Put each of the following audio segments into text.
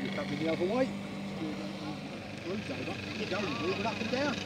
you come in the other way. Over. You're going up and down.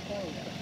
House.